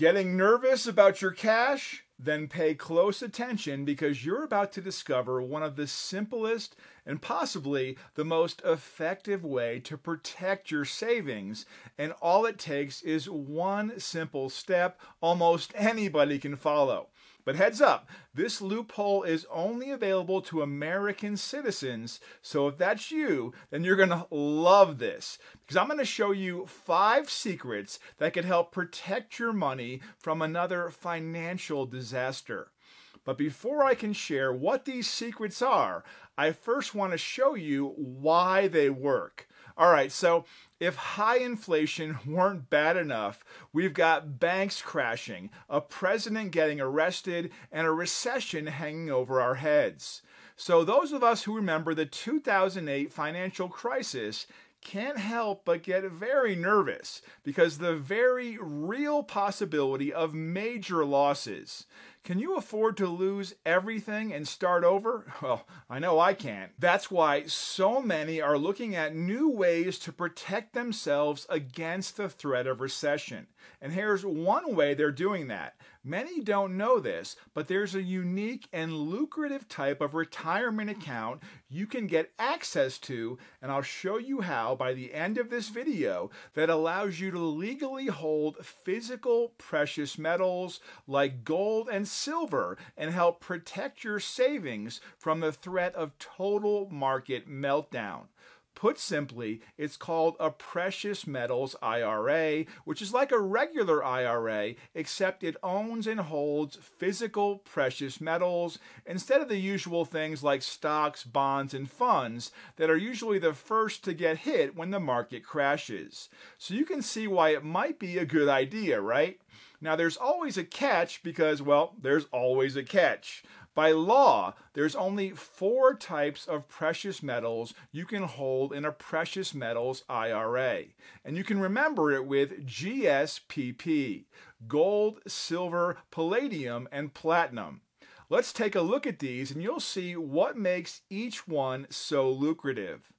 Getting nervous about your cash? Then pay close attention because you're about to discover one of the simplest and possibly the most effective way to protect your savings. And all it takes is one simple step almost anybody can follow. But heads up, this loophole is only available to American citizens. So if that's you, then you're going to love this because I'm going to show you five secrets that could help protect your money from another financial disaster. But before I can share what these secrets are, I first want to show you why they work. All right, so if high inflation weren't bad enough, we've got banks crashing, a president getting arrested, and a recession hanging over our heads. So, those of us who remember the 2008 financial crisis can't help but get very nervous because the very real possibility of major losses. Can you afford to lose everything and start over? Well, I know I can't. That's why so many are looking at new ways to protect themselves against the threat of recession. And here's one way they're doing that. Many don't know this, but there's a unique and lucrative type of retirement account you can get access to, and I'll show you how by the end of this video, that allows you to legally hold physical precious metals like gold and silver and help protect your savings from the threat of total market meltdown. Put simply, it's called a precious metals IRA, which is like a regular IRA, except it owns and holds physical precious metals instead of the usual things like stocks, bonds, and funds that are usually the first to get hit when the market crashes. So you can see why it might be a good idea, right? Now, there's always a catch because, well, there's always a catch. By law, there's only four types of precious metals you can hold in a precious metals IRA. And you can remember it with GSPP gold, silver, palladium, and platinum. Let's take a look at these and you'll see what makes each one so lucrative.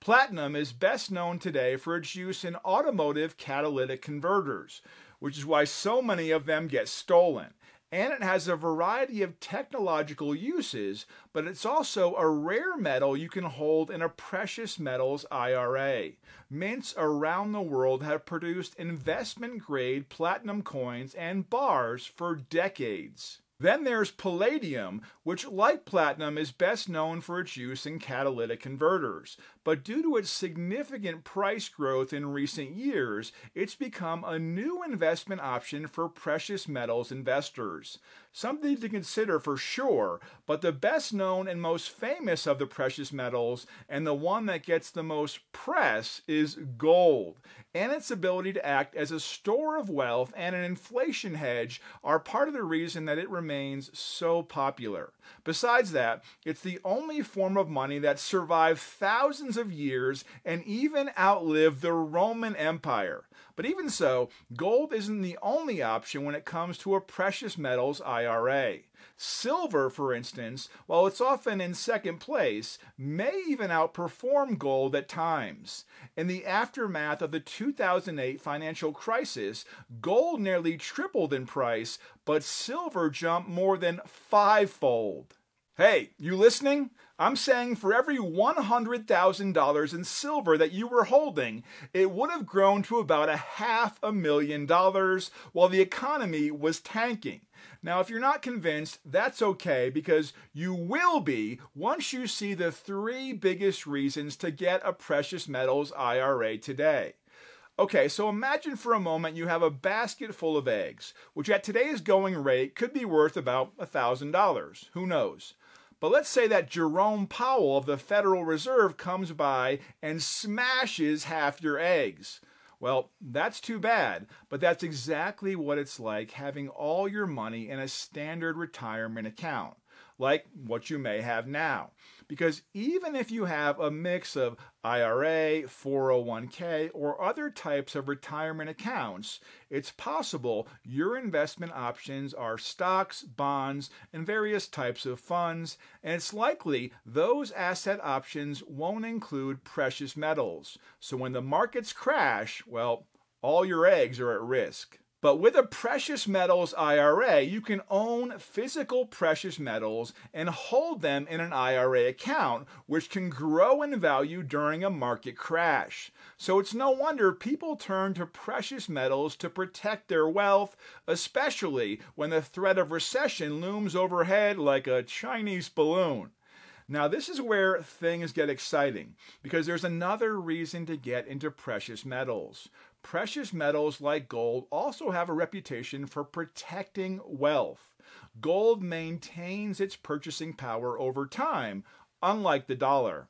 Platinum is best known today for its use in automotive catalytic converters, which is why so many of them get stolen and it has a variety of technological uses, but it's also a rare metal you can hold in a precious metals IRA. Mints around the world have produced investment grade platinum coins and bars for decades. Then there's palladium, which, like platinum, is best known for its use in catalytic converters. But due to its significant price growth in recent years, it's become a new investment option for precious metals investors. Something to consider for sure, but the best known and most famous of the precious metals, and the one that gets the most press, is gold. And its ability to act as a store of wealth and an inflation hedge are part of the reason that it remains so popular. Besides that, it's the only form of money that survived thousands of years and even outlived the Roman Empire. But even so, gold isn't the only option when it comes to a precious metals IRA. Silver, for instance, while it's often in second place, may even outperform gold at times. In the aftermath of the 2008 financial crisis, gold nearly tripled in price, but silver jumped more than fivefold. Hey, you listening? I'm saying for every $100,000 in silver that you were holding, it would have grown to about a half a million dollars while the economy was tanking. Now, if you're not convinced, that's okay because you will be once you see the three biggest reasons to get a precious metals IRA today. Okay, so imagine for a moment you have a basket full of eggs, which at today's going rate could be worth about $1,000. Who knows? But let's say that Jerome Powell of the Federal Reserve comes by and smashes half your eggs. Well, that's too bad, but that's exactly what it's like having all your money in a standard retirement account, like what you may have now. Because even if you have a mix of IRA, 401k, or other types of retirement accounts, it's possible your investment options are stocks, bonds, and various types of funds, and it's likely those asset options won't include precious metals. So when the markets crash, well, all your eggs are at risk. But with a precious metals IRA, you can own physical precious metals and hold them in an IRA account, which can grow in value during a market crash. So it's no wonder people turn to precious metals to protect their wealth, especially when the threat of recession looms overhead like a Chinese balloon. Now, this is where things get exciting because there's another reason to get into precious metals. Precious metals like gold also have a reputation for protecting wealth. Gold maintains its purchasing power over time, unlike the dollar.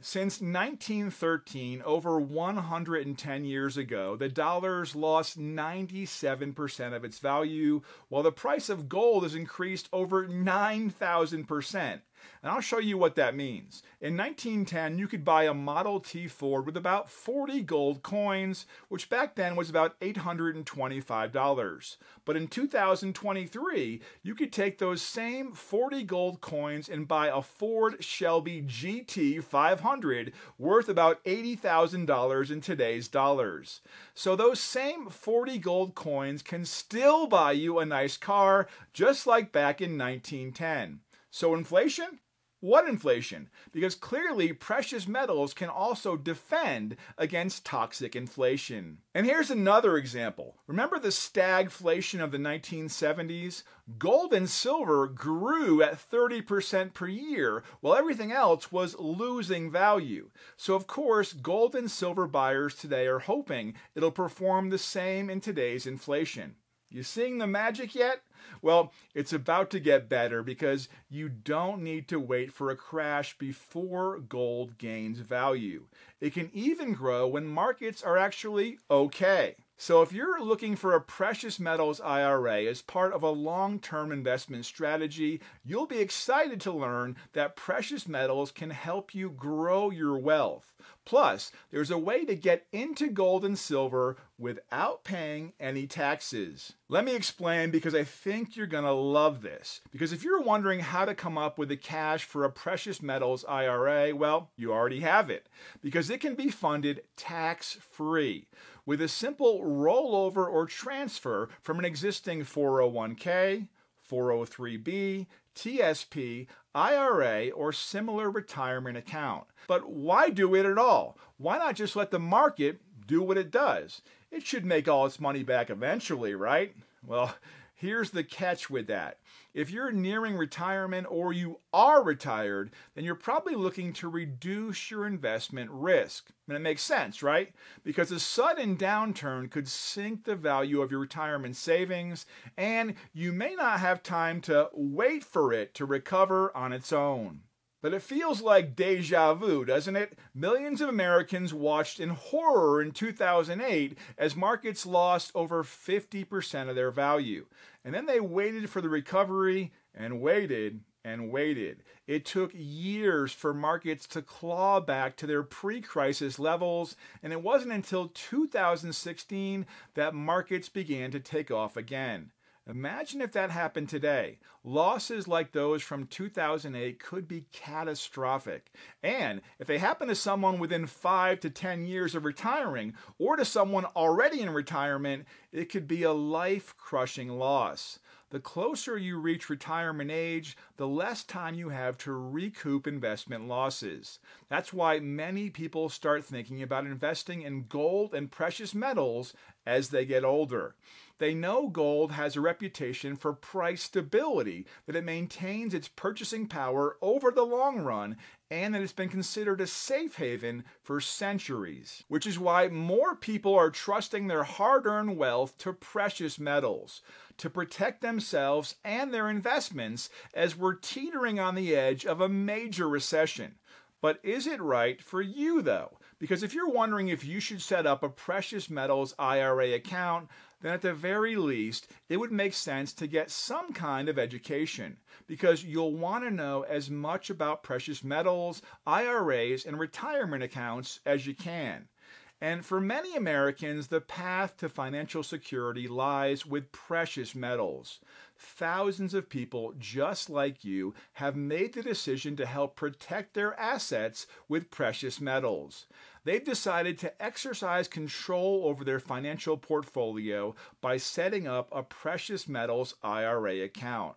Since 1913, over 110 years ago, the dollar's lost 97% of its value, while the price of gold has increased over 9,000%. And I'll show you what that means. In 1910, you could buy a Model T Ford with about 40 gold coins, which back then was about $825. But in 2023, you could take those same 40 gold coins and buy a Ford Shelby GT 500 worth about $80,000 in today's dollars. So those same 40 gold coins can still buy you a nice car, just like back in 1910. So, inflation? What inflation? Because clearly precious metals can also defend against toxic inflation. And here's another example. Remember the stagflation of the 1970s? Gold and silver grew at 30% per year, while everything else was losing value. So, of course, gold and silver buyers today are hoping it'll perform the same in today's inflation. You seeing the magic yet? Well, it's about to get better because you don't need to wait for a crash before gold gains value. It can even grow when markets are actually okay. So, if you're looking for a precious metals IRA as part of a long term investment strategy, you'll be excited to learn that precious metals can help you grow your wealth. Plus, there's a way to get into gold and silver without paying any taxes. Let me explain because I think you're going to love this. Because if you're wondering how to come up with the cash for a precious metals IRA, well, you already have it because it can be funded tax free with a simple rollover or transfer from an existing 401k, 403b, TSP, IRA, or similar retirement account. But why do it at all? Why not just let the market do what it does? It should make all its money back eventually, right? Well, here's the catch with that. If you're nearing retirement or you are retired, then you're probably looking to reduce your investment risk. And it makes sense, right? Because a sudden downturn could sink the value of your retirement savings, and you may not have time to wait for it to recover on its own. But it feels like deja vu, doesn't it? Millions of Americans watched in horror in 2008 as markets lost over 50% of their value. And then they waited for the recovery and waited and waited. It took years for markets to claw back to their pre crisis levels, and it wasn't until 2016 that markets began to take off again. Imagine if that happened today. Losses like those from 2008 could be catastrophic. And if they happen to someone within 5 to 10 years of retiring, or to someone already in retirement, it could be a life crushing loss. The closer you reach retirement age, the less time you have to recoup investment losses. That's why many people start thinking about investing in gold and precious metals as they get older. They know gold has a reputation for price stability, that it maintains its purchasing power over the long run, and that it's been considered a safe haven for centuries. Which is why more people are trusting their hard earned wealth to precious metals to protect themselves and their investments as we're teetering on the edge of a major recession. But is it right for you, though? Because if you're wondering if you should set up a precious metals IRA account, then at the very least, it would make sense to get some kind of education because you'll want to know as much about precious metals, IRAs, and retirement accounts as you can. And for many Americans, the path to financial security lies with precious metals. Thousands of people just like you have made the decision to help protect their assets with precious metals. They've decided to exercise control over their financial portfolio by setting up a precious metals IRA account.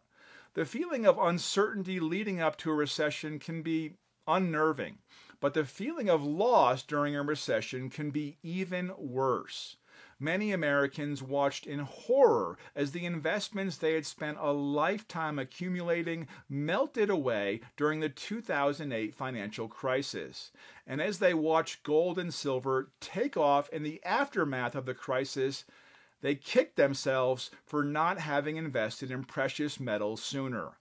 The feeling of uncertainty leading up to a recession can be unnerving, but the feeling of loss during a recession can be even worse many Americans watched in horror as the investments they had spent a lifetime accumulating melted away during the 2008 financial crisis. And as they watched gold and silver take off in the aftermath of the crisis, they kicked themselves for not having invested in precious metals sooner.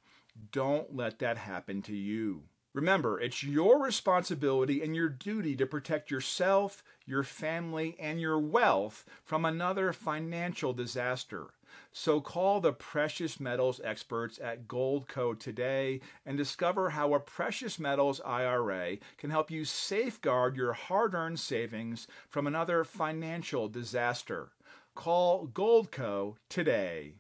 Don't let that happen to you. Remember, it's your responsibility and your duty to protect yourself, your family, and your wealth from another financial disaster. So call the precious metals experts at Goldco today and discover how a precious metals IRA can help you safeguard your hard earned savings from another financial disaster. Call Goldco today.